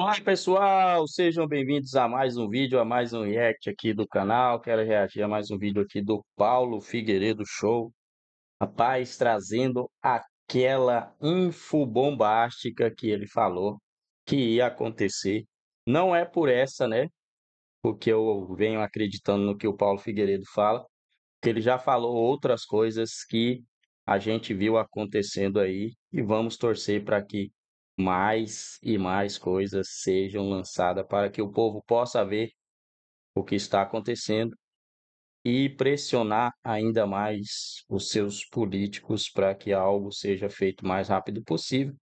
Olá pessoal, sejam bem-vindos a mais um vídeo, a mais um react aqui do canal. Quero reagir a mais um vídeo aqui do Paulo Figueiredo Show. Rapaz, trazendo aquela info bombástica que ele falou que ia acontecer. Não é por essa, né? Porque eu venho acreditando no que o Paulo Figueiredo fala, que ele já falou outras coisas que a gente viu acontecendo aí e vamos torcer para que mais e mais coisas sejam lançadas para que o povo possa ver o que está acontecendo e pressionar ainda mais os seus políticos para que algo seja feito o mais rápido possível.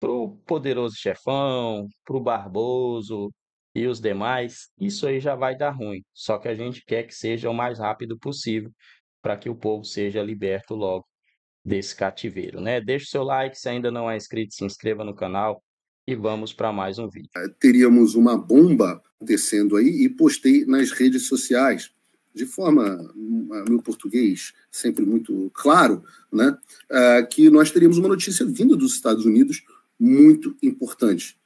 Para o poderoso chefão, para o Barboso e os demais, isso aí já vai dar ruim. Só que a gente quer que seja o mais rápido possível para que o povo seja liberto logo desse cativeiro, né? Deixe seu like, se ainda não é inscrito, se inscreva no canal e vamos para mais um vídeo. Teríamos uma bomba acontecendo aí e postei nas redes sociais, de forma, meu português sempre muito claro, né? Uh, que nós teríamos uma notícia vinda dos Estados Unidos muito importante.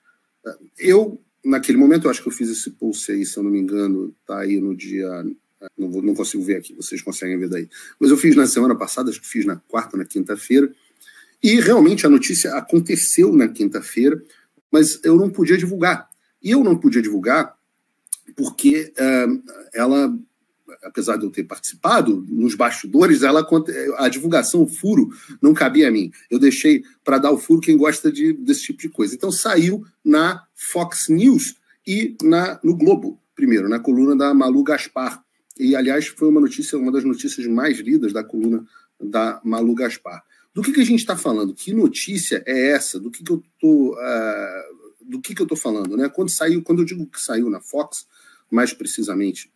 Eu, naquele momento, eu acho que eu fiz esse post aí, se eu não me engano, tá aí no dia não, vou, não consigo ver aqui, vocês conseguem ver daí. Mas eu fiz na semana passada, acho que fiz na quarta, na quinta-feira, e realmente a notícia aconteceu na quinta-feira, mas eu não podia divulgar. E eu não podia divulgar porque uh, ela, apesar de eu ter participado nos bastidores, ela, a divulgação, o furo, não cabia a mim. Eu deixei para dar o furo quem gosta de, desse tipo de coisa. Então saiu na Fox News e na, no Globo, primeiro, na coluna da Malu Gaspar. E, aliás, foi uma notícia, uma das notícias mais lidas da coluna da Malu Gaspar. Do que, que a gente está falando? Que notícia é essa? Do que, que eu tô, uh, do que, que eu tô falando? Né? Quando saiu, quando eu digo que saiu na Fox, mais precisamente,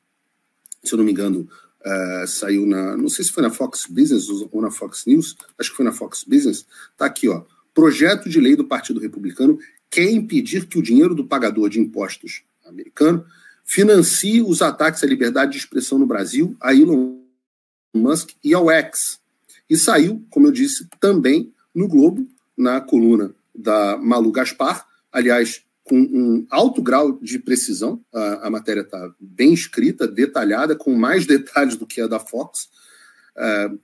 se eu não me engano, uh, saiu na. Não sei se foi na Fox Business ou na Fox News, acho que foi na Fox Business. Está aqui, ó. Projeto de lei do Partido Republicano quer impedir que o dinheiro do pagador de impostos americano financie os ataques à liberdade de expressão no Brasil, a Elon Musk e ao X. E saiu, como eu disse, também no Globo, na coluna da Malu Gaspar, aliás, com um alto grau de precisão. A, a matéria está bem escrita, detalhada, com mais detalhes do que a da Fox. Uh,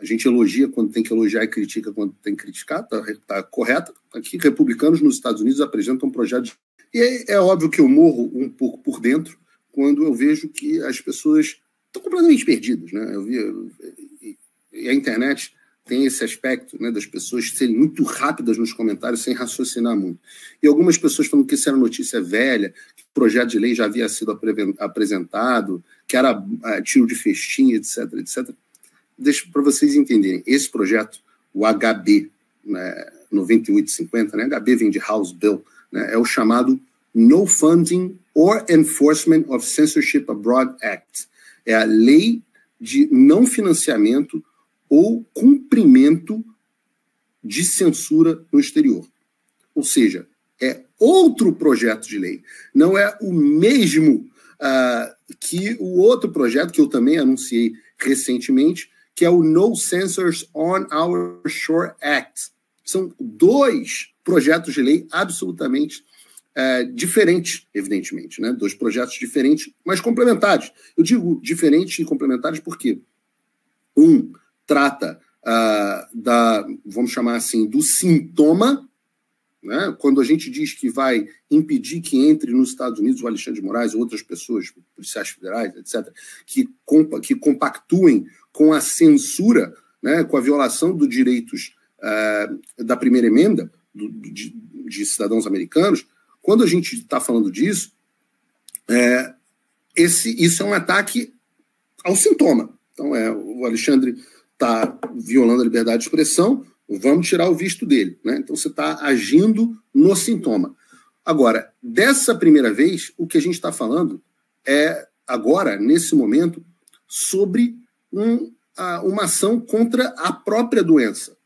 a gente elogia quando tem que elogiar e critica quando tem que criticar, está tá correta. Aqui, republicanos nos Estados Unidos apresentam um projeto de e é, é óbvio que eu morro um pouco por dentro quando eu vejo que as pessoas estão completamente perdidas. Né? Eu vi, e a internet tem esse aspecto né, das pessoas serem muito rápidas nos comentários sem raciocinar muito. E algumas pessoas falando que isso era notícia velha, que o projeto de lei já havia sido apresentado, que era uh, tiro de festinha, etc, etc. Deixa para vocês entenderem, esse projeto, o HB né, 9850, né, HB vem de House Bill, né, é o chamado No Funding or Enforcement of Censorship Abroad Act. É a lei de não financiamento ou cumprimento de censura no exterior. Ou seja, é outro projeto de lei. Não é o mesmo uh, que o outro projeto que eu também anunciei recentemente, que é o No Censors on Our Shore Act. São dois projetos de lei absolutamente é, diferentes, evidentemente, né? Dois projetos diferentes, mas complementares. Eu digo diferentes e complementares porque um trata uh, da, vamos chamar assim, do sintoma, né? Quando a gente diz que vai impedir que entre nos Estados Unidos o Alexandre de Moraes ou outras pessoas, policiais federais, etc., que, compa que compactuem com a censura, né? Com a violação dos direitos uh, da primeira emenda, do, de, de, cidadãos americanos, quando a gente está falando disso, é, esse, isso é um ataque ao sintoma. Então, é, o Alexandre está violando a liberdade de expressão, vamos tirar o visto dele. Né? Então, você está agindo no sintoma. Agora, dessa primeira vez, o que a gente está falando é, agora, nesse momento, sobre um, a, uma ação contra a própria doença,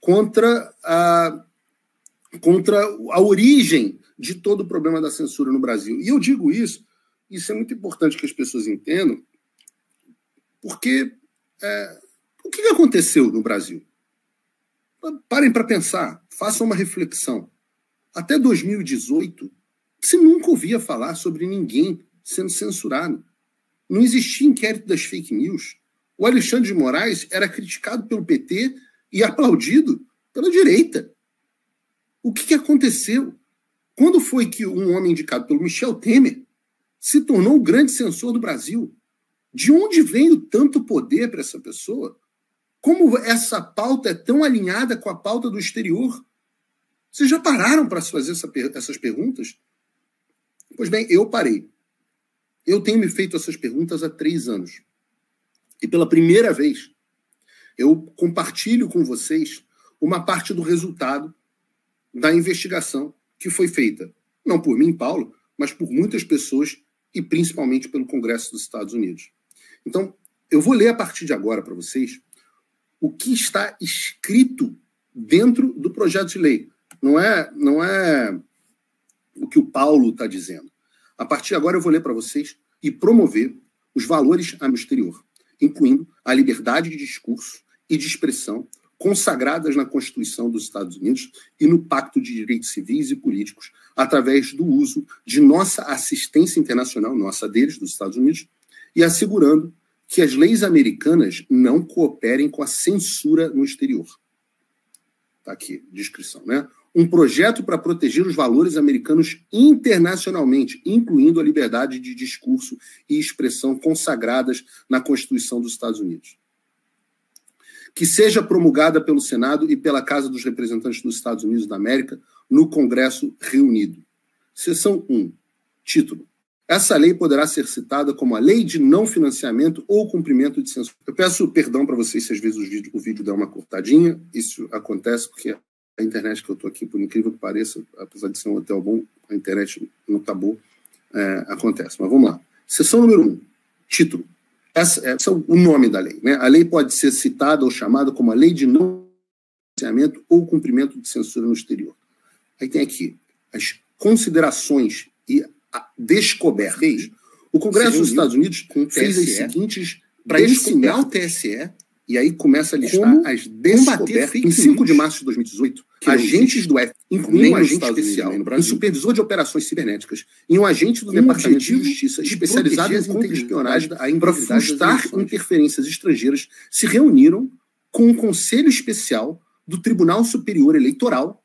contra a, contra a origem de todo o problema da censura no Brasil. E eu digo isso, isso é muito importante que as pessoas entendam, porque é, o que aconteceu no Brasil? Parem para pensar, façam uma reflexão. até 2018, você nunca ouvia falar sobre ninguém sendo censurado. Não existia inquérito das fake news. O Alexandre de Moraes era criticado pelo PT e aplaudido pela direita. O que, que aconteceu? Quando foi que um homem indicado pelo Michel Temer se tornou o grande censor do Brasil? De onde veio tanto poder para essa pessoa? Como essa pauta é tão alinhada com a pauta do exterior? Vocês já pararam para se fazer essa, essas perguntas? Pois bem, eu parei. Eu tenho me feito essas perguntas há três anos. E pela primeira vez, eu compartilho com vocês uma parte do resultado da investigação que foi feita, não por mim, Paulo, mas por muitas pessoas e principalmente pelo Congresso dos Estados Unidos. Então, eu vou ler a partir de agora para vocês o que está escrito dentro do projeto de lei. Não é, não é o que o Paulo está dizendo. A partir de agora eu vou ler para vocês e promover os valores no exterior, incluindo a liberdade de discurso e de expressão consagradas na Constituição dos Estados Unidos e no Pacto de Direitos Civis e Políticos, através do uso de nossa assistência internacional, nossa deles, dos Estados Unidos, e assegurando que as leis americanas não cooperem com a censura no exterior. Está aqui, descrição, né? Um projeto para proteger os valores americanos internacionalmente, incluindo a liberdade de discurso e expressão consagradas na Constituição dos Estados Unidos que seja promulgada pelo Senado e pela Casa dos Representantes dos Estados Unidos da América no Congresso reunido. Seção 1. Título. Essa lei poderá ser citada como a Lei de Não Financiamento ou Cumprimento de Censura. Eu peço perdão para vocês se às vezes o vídeo, o vídeo der uma cortadinha. Isso acontece porque a internet que eu estou aqui, por incrível que pareça, apesar de ser um hotel bom, a internet não está boa, é, acontece. Mas vamos lá. Seção número 1. Título. Essa, esse é o nome da lei. Né? A lei pode ser citada ou chamada como a lei de não financiamento ou cumprimento de censura no exterior. Aí tem aqui as considerações e descobertas. O Congresso dos Estados Unidos fez as seguintes para ensinar o TSE e aí começa a listar Como as descobertas. Em 5 de março de 2018, agentes do F, incluindo um agente especial, um supervisor de operações cibernéticas e um agente do um Departamento de Justiça de especializado em contra-espionagem para frustrar interferências estrangeiras, se reuniram com o Conselho Especial do Tribunal Superior Eleitoral.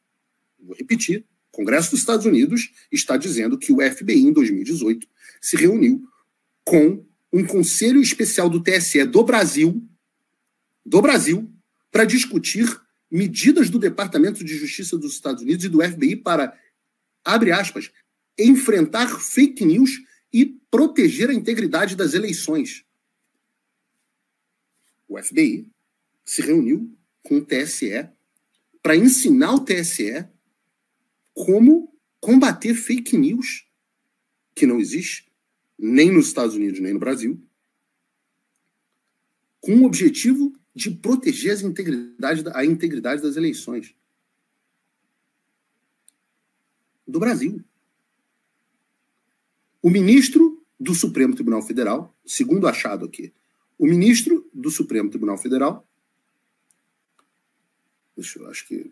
Vou repetir. O Congresso dos Estados Unidos está dizendo que o FBI, em 2018, se reuniu com um Conselho Especial do TSE do Brasil do Brasil para discutir medidas do Departamento de Justiça dos Estados Unidos e do FBI para, abre aspas, enfrentar fake news e proteger a integridade das eleições. O FBI se reuniu com o TSE para ensinar o TSE como combater fake news, que não existe nem nos Estados Unidos nem no Brasil, com o objetivo de proteger a integridade, a integridade das eleições do Brasil. O ministro do Supremo Tribunal Federal, segundo achado aqui, o ministro do Supremo Tribunal Federal, deixa eu, acho que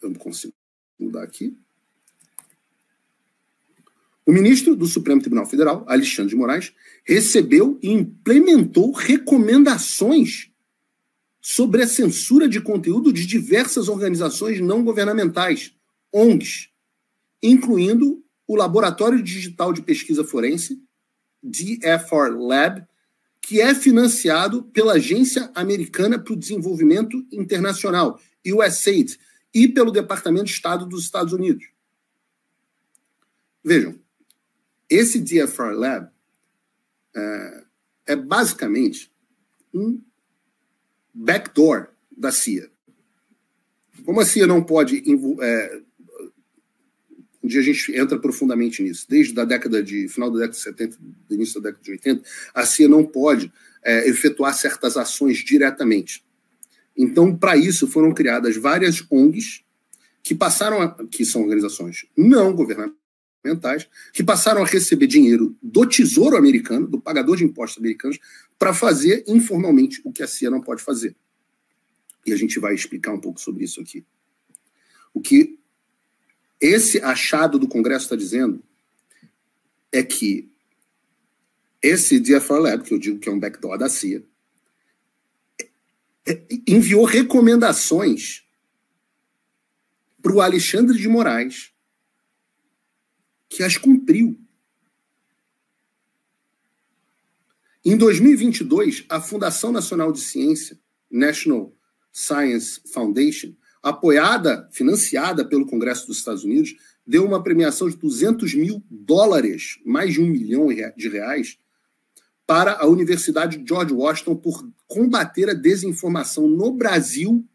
eu não consigo mudar aqui. O ministro do Supremo Tribunal Federal, Alexandre de Moraes, recebeu e implementou recomendações sobre a censura de conteúdo de diversas organizações não governamentais, ONGs, incluindo o Laboratório Digital de Pesquisa Forense, DFR Lab, que é financiado pela Agência Americana para o Desenvolvimento Internacional, USAID, e pelo Departamento de Estado dos Estados Unidos. Vejam, esse DFR Lab é, é basicamente um backdoor da CIA. Como a CIA não pode. É, um dia a gente entra profundamente nisso. Desde a década de. final da década de 70, início da década de 80, a CIA não pode é, efetuar certas ações diretamente. Então, para isso, foram criadas várias ONGs que passaram a, que são organizações não governamentais, que passaram a receber dinheiro do Tesouro americano, do pagador de impostos americanos, para fazer informalmente o que a CIA não pode fazer. E a gente vai explicar um pouco sobre isso aqui. O que esse achado do Congresso está dizendo é que esse DFR Lab, que eu digo que é um backdoor da CIA, enviou recomendações para o Alexandre de Moraes, que as cumpriu. Em 2022, a Fundação Nacional de Ciência, National Science Foundation, apoiada, financiada pelo Congresso dos Estados Unidos, deu uma premiação de 200 mil dólares, mais de um milhão de reais, para a Universidade de George Washington por combater a desinformação no Brasil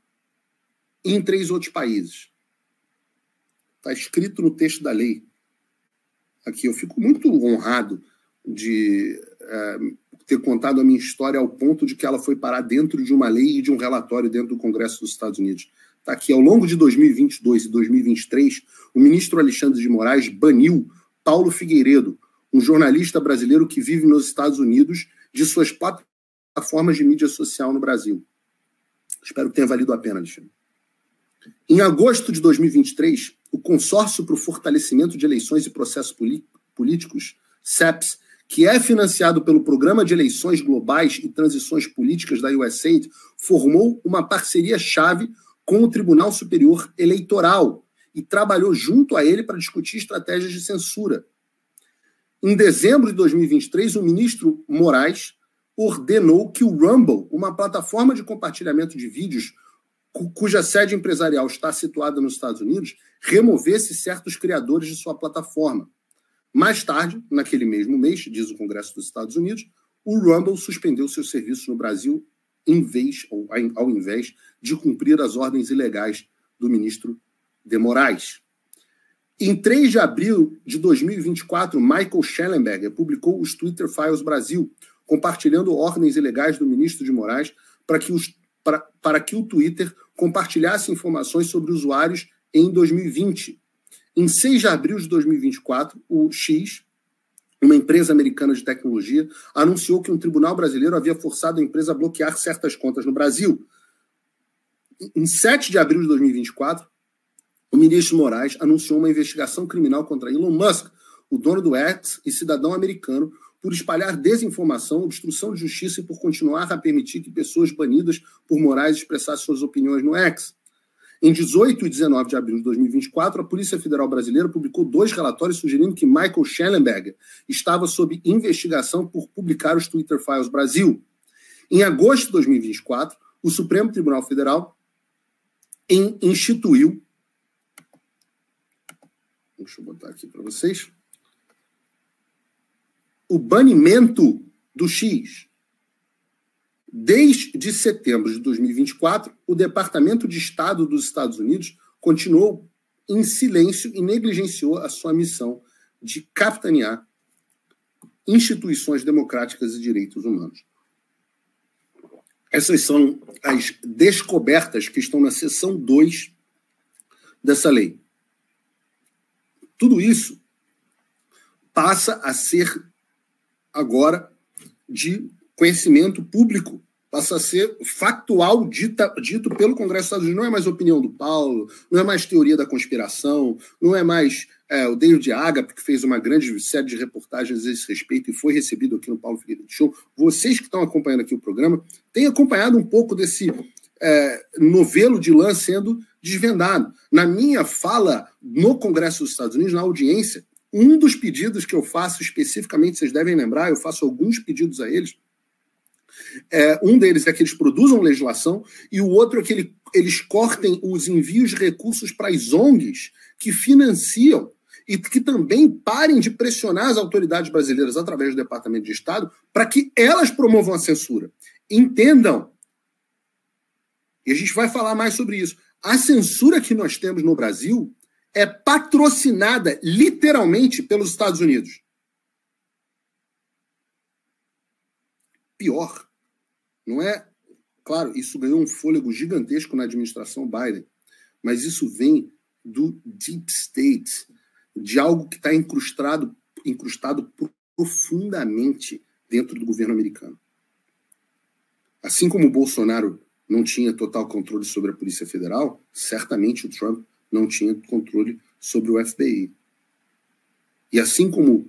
e em três outros países. Está escrito no texto da lei. Aqui eu fico muito honrado de é, ter contado a minha história ao ponto de que ela foi parar dentro de uma lei e de um relatório dentro do Congresso dos Estados Unidos. Está aqui, ao longo de 2022 e 2023, o ministro Alexandre de Moraes baniu Paulo Figueiredo, um jornalista brasileiro que vive nos Estados Unidos, de suas plataformas de mídia social no Brasil. Espero que tenha valido a pena, Alexandre. Em agosto de 2023, o Consórcio para o Fortalecimento de Eleições e Processos Políticos, CEPS, que é financiado pelo Programa de Eleições Globais e Transições Políticas da USAID, formou uma parceria-chave com o Tribunal Superior Eleitoral e trabalhou junto a ele para discutir estratégias de censura, em dezembro de 2023, o ministro Moraes ordenou que o Rumble, uma plataforma de compartilhamento de vídeos cuja sede empresarial está situada nos Estados Unidos, removesse certos criadores de sua plataforma. Mais tarde, naquele mesmo mês, diz o Congresso dos Estados Unidos, o Rumble suspendeu seus serviços no Brasil em vez, ou ao invés de cumprir as ordens ilegais do ministro de Moraes. Em 3 de abril de 2024, Michael Schellenberger publicou os Twitter Files Brasil, compartilhando ordens ilegais do ministro de Moraes para que, os, para, para que o Twitter compartilhasse informações sobre usuários em 2020. Em 6 de abril de 2024, o X, uma empresa americana de tecnologia, anunciou que um tribunal brasileiro havia forçado a empresa a bloquear certas contas no Brasil. Em 7 de abril de 2024, o ministro Moraes anunciou uma investigação criminal contra Elon Musk, o dono do X e cidadão americano, por espalhar desinformação, obstrução de justiça e por continuar a permitir que pessoas banidas por Moraes expressassem suas opiniões no X. Em 18 e 19 de abril de 2024, a Polícia Federal Brasileira publicou dois relatórios sugerindo que Michael Schellenberger estava sob investigação por publicar os Twitter Files Brasil. Em agosto de 2024, o Supremo Tribunal Federal instituiu Deixa eu botar aqui para vocês. O banimento do X. Desde setembro de 2024, o Departamento de Estado dos Estados Unidos continuou em silêncio e negligenciou a sua missão de capitanear instituições democráticas e direitos humanos. Essas são as descobertas que estão na seção 2 dessa lei. Tudo isso passa a ser agora de conhecimento público, passa a ser factual dita, dito pelo Congresso dos Estados Unidos. Não é mais opinião do Paulo, não é mais teoria da conspiração, não é mais é, o David Agap, que fez uma grande série de reportagens a esse respeito e foi recebido aqui no Paulo Figueiredo Show. Vocês que estão acompanhando aqui o programa têm acompanhado um pouco desse é, novelo de lã sendo desvendado. Na minha fala no Congresso dos Estados Unidos, na audiência, um dos pedidos que eu faço especificamente, vocês devem lembrar, eu faço alguns pedidos a eles. É, um deles é que eles produzam legislação e o outro é que ele, eles cortem os envios de recursos para as ONGs que financiam e que também parem de pressionar as autoridades brasileiras através do Departamento de Estado para que elas promovam a censura. Entendam. E a gente vai falar mais sobre isso. A censura que nós temos no Brasil é patrocinada literalmente pelos Estados Unidos. Pior, não é? Claro, isso ganhou um fôlego gigantesco na administração Biden, mas isso vem do deep state, de algo que está incrustado, incrustado profundamente dentro do governo americano. Assim como o Bolsonaro não tinha total controle sobre a Polícia Federal, certamente o Trump não tinha controle sobre o FBI. E assim como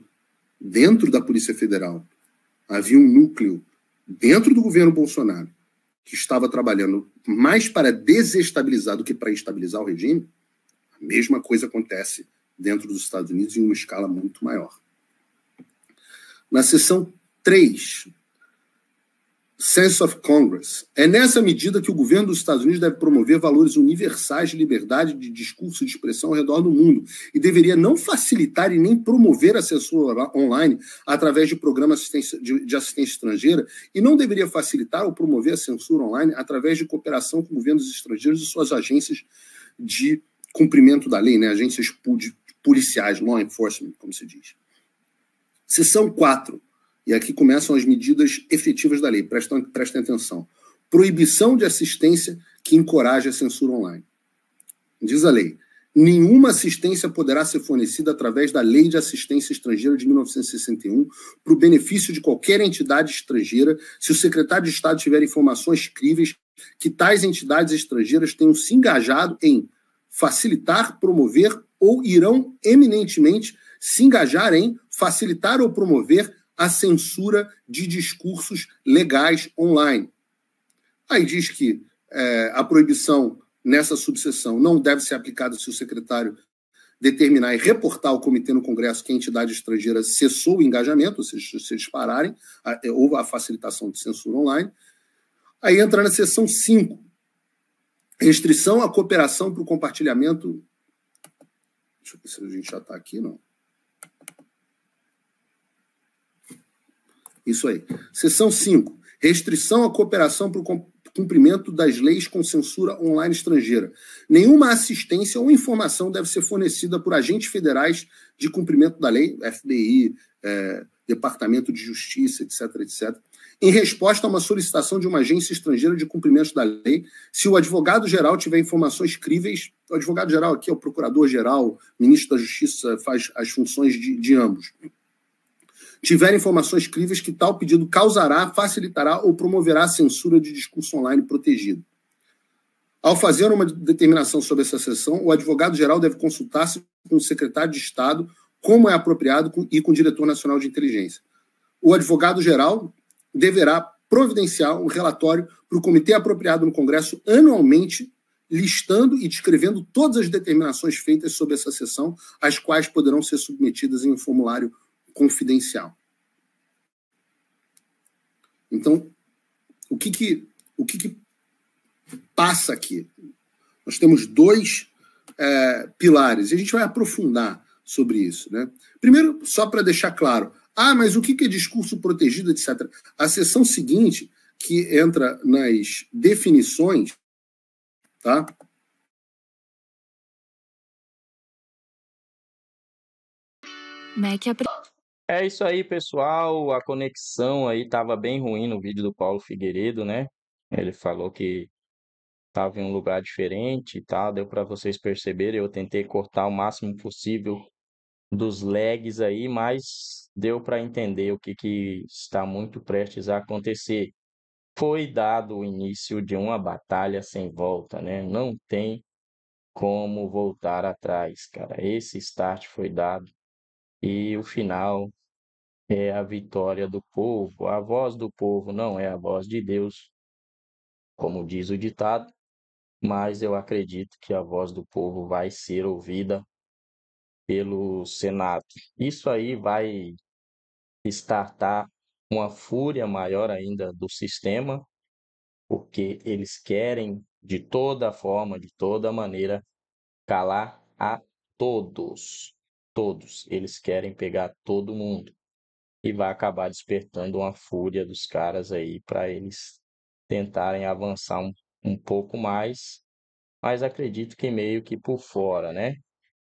dentro da Polícia Federal havia um núcleo dentro do governo Bolsonaro que estava trabalhando mais para desestabilizar do que para estabilizar o regime, a mesma coisa acontece dentro dos Estados Unidos em uma escala muito maior. Na seção 3 sense of Congress. É nessa medida que o governo dos Estados Unidos deve promover valores universais de liberdade de discurso e de expressão ao redor do mundo e deveria não facilitar e nem promover a censura online através de programas de assistência estrangeira e não deveria facilitar ou promover a censura online através de cooperação com governos estrangeiros e suas agências de cumprimento da lei, né? agências policiais, law enforcement, como se diz. Seção 4 e aqui começam as medidas efetivas da lei, prestem, prestem atenção. Proibição de assistência que encoraje a censura online. Diz a lei: nenhuma assistência poderá ser fornecida através da Lei de Assistência Estrangeira de 1961 para o benefício de qualquer entidade estrangeira se o secretário de Estado tiver informações críveis que tais entidades estrangeiras tenham se engajado em facilitar, promover ou irão eminentemente se engajar em facilitar ou promover a censura de discursos legais online. Aí diz que é, a proibição nessa subseção não deve ser aplicada se o secretário determinar e reportar ao comitê no Congresso que a entidade estrangeira cessou o engajamento, ou seja, se eles pararem, houve a facilitação de censura online. Aí entra na seção 5, restrição à cooperação para o compartilhamento. Deixa eu ver se a gente já está aqui, não. Isso aí. Seção 5. Restrição à cooperação para o cumprimento das leis com censura online estrangeira. Nenhuma assistência ou informação deve ser fornecida por agentes federais de cumprimento da lei, FBI, é, Departamento de Justiça, etc., etc., em resposta a uma solicitação de uma agência estrangeira de cumprimento da lei, se o advogado-geral tiver informações críveis, o advogado-geral aqui é o procurador-geral, ministro da Justiça, faz as funções de, de ambos tiver informações críveis que tal pedido causará, facilitará ou promoverá a censura de discurso online protegido. Ao fazer uma determinação sobre essa sessão, o advogado-geral deve consultar-se com o secretário de Estado, como é apropriado, e com o diretor nacional de inteligência. O advogado-geral deverá providenciar um relatório para o comitê apropriado no Congresso anualmente, listando e descrevendo todas as determinações feitas sobre essa sessão, as quais poderão ser submetidas em um formulário confidencial. Então, o que que, o que, que passa aqui? Nós temos dois é, pilares, e a gente vai aprofundar sobre isso. Né? Primeiro, só para deixar claro, ah, mas o que, que é discurso protegido, etc. A seção seguinte, que entra nas definições, tá? Mac é isso aí, pessoal. A conexão aí estava bem ruim no vídeo do Paulo Figueiredo, né? Ele falou que estava em um lugar diferente e tal, deu para vocês perceberem. Eu tentei cortar o máximo possível dos lags aí, mas deu para entender o que, que está muito prestes a acontecer. Foi dado o início de uma batalha sem volta, né? Não tem como voltar atrás, cara. Esse start foi dado e o final é a vitória do povo. A voz do povo não é a voz de Deus, como diz o ditado, mas eu acredito que a voz do povo vai ser ouvida pelo Senado. Isso aí vai estartar uma fúria maior ainda do sistema, porque eles querem, de toda forma, de toda maneira, calar a todos. Todos. Eles querem pegar todo mundo e vai acabar despertando uma fúria dos caras aí para eles tentarem avançar um, um pouco mais, mas acredito que meio que por fora, né?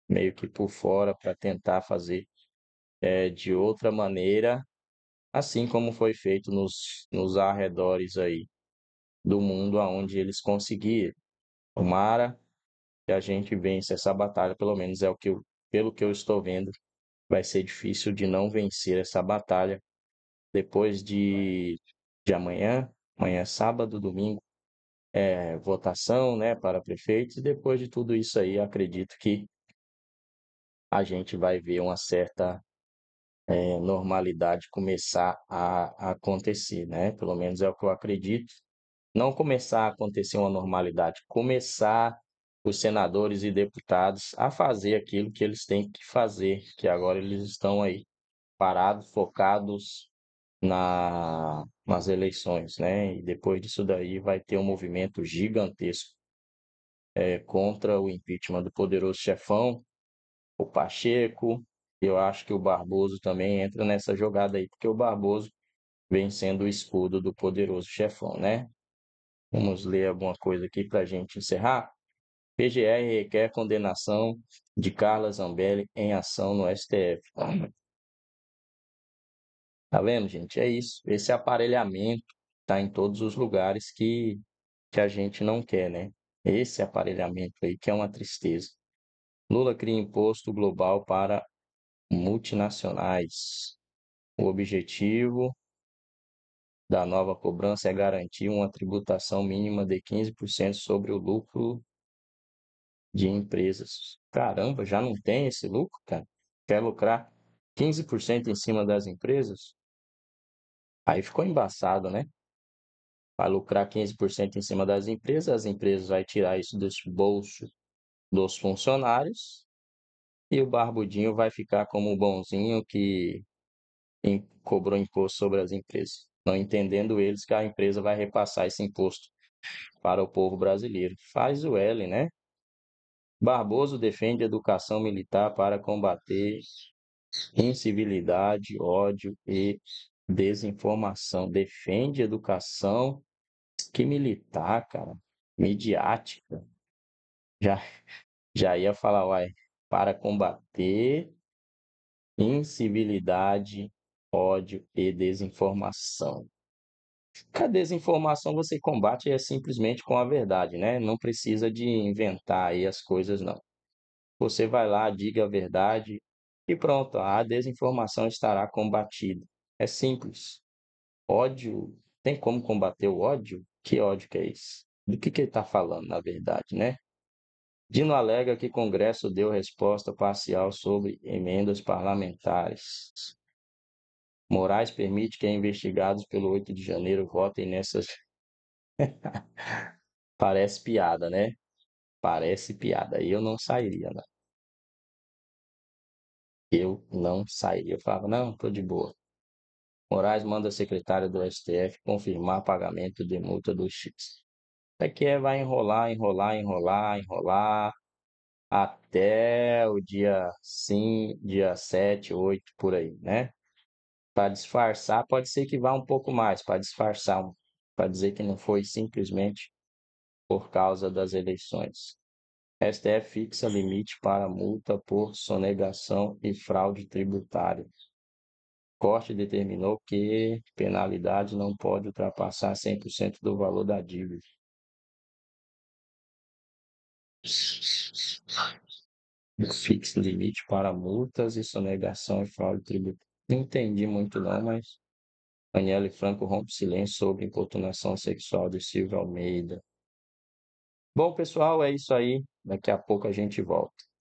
Meio que por fora para tentar fazer é, de outra maneira, assim como foi feito nos, nos arredores aí do mundo aonde eles conseguiram. Tomara que a gente vença essa batalha, pelo menos é o que eu, pelo que eu estou vendo, vai ser difícil de não vencer essa batalha depois de, de amanhã, amanhã é sábado, domingo, é, votação né, para prefeitos, e depois de tudo isso aí, acredito que a gente vai ver uma certa é, normalidade começar a, a acontecer, né? Pelo menos é o que eu acredito. Não começar a acontecer uma normalidade, começar os senadores e deputados a fazer aquilo que eles têm que fazer, que agora eles estão aí parados, focados na, nas eleições, né? E depois disso daí vai ter um movimento gigantesco é, contra o impeachment do poderoso chefão, o Pacheco. Eu acho que o Barboso também entra nessa jogada aí, porque o Barboso vem sendo o escudo do poderoso chefão, né? Vamos ler alguma coisa aqui para a gente encerrar. PGR requer condenação de Carla Zambelli em ação no STF. Tá vendo, gente? É isso. Esse aparelhamento tá em todos os lugares que, que a gente não quer, né? Esse aparelhamento aí que é uma tristeza. Lula cria imposto global para multinacionais. O objetivo da nova cobrança é garantir uma tributação mínima de 15% sobre o lucro de empresas. Caramba, já não tem esse lucro, cara? Quer lucrar 15% em cima das empresas? Aí ficou embaçado, né? Vai lucrar 15% em cima das empresas, as empresas vão tirar isso dos bolsos dos funcionários e o barbudinho vai ficar como o bonzinho que cobrou imposto sobre as empresas, não entendendo eles que a empresa vai repassar esse imposto para o povo brasileiro. Faz o L, né? Barboso defende educação militar para combater incivilidade, ódio e desinformação. Defende educação que militar, cara, midiática. Já, já ia falar, uai, para combater incivilidade, ódio e desinformação. A desinformação você combate é simplesmente com a verdade, né? Não precisa de inventar aí as coisas, não. Você vai lá, diga a verdade e pronto, a desinformação estará combatida. É simples. Ódio, tem como combater o ódio? Que ódio que é esse? Do que, que ele está falando, na verdade, né? Dino alega que Congresso deu resposta parcial sobre emendas parlamentares. Moraes permite que investigados pelo 8 de janeiro votem nessas. Parece piada, né? Parece piada. Eu não sairia, né? Eu não sairia. Eu falava, não, tô de boa. Moraes manda a secretária do STF confirmar pagamento de multa do X. É que é, vai enrolar, enrolar, enrolar, enrolar até o dia sim, dia 7, 8 por aí, né? Para disfarçar, pode ser que vá um pouco mais, para disfarçar, para dizer que não foi simplesmente por causa das eleições. STF fixa limite para multa por sonegação e fraude tributária. Corte determinou que penalidade não pode ultrapassar 100% do valor da dívida. Fixe limite para multas e sonegação e fraude tributária. Não entendi muito não, mas Daniele Franco rompe silêncio sobre importunação sexual de Silvio Almeida. Bom, pessoal, é isso aí. Daqui a pouco a gente volta.